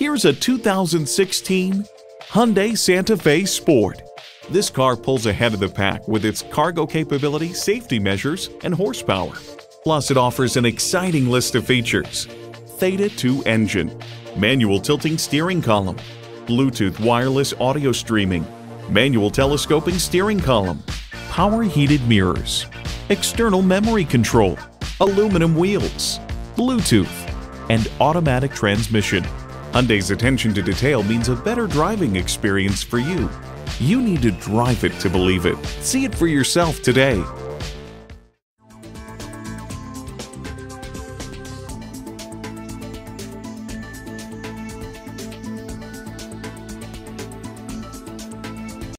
Here's a 2016 Hyundai Santa Fe Sport. This car pulls ahead of the pack with its cargo capability, safety measures, and horsepower. Plus, it offers an exciting list of features. Theta 2 engine, manual tilting steering column, Bluetooth wireless audio streaming, manual telescoping steering column, power heated mirrors, external memory control, aluminum wheels, Bluetooth, and automatic transmission. Hyundai's attention to detail means a better driving experience for you. You need to drive it to believe it. See it for yourself today.